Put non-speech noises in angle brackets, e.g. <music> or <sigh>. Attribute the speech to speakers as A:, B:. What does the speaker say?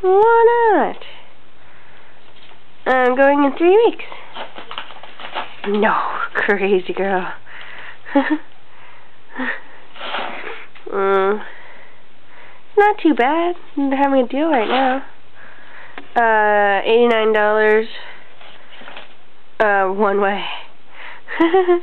A: Why not? I'm going in three weeks. No, <laughs> crazy girl. <laughs> mm. Not too bad. I'm having a deal right now. Uh, $89 uh, one way. <laughs>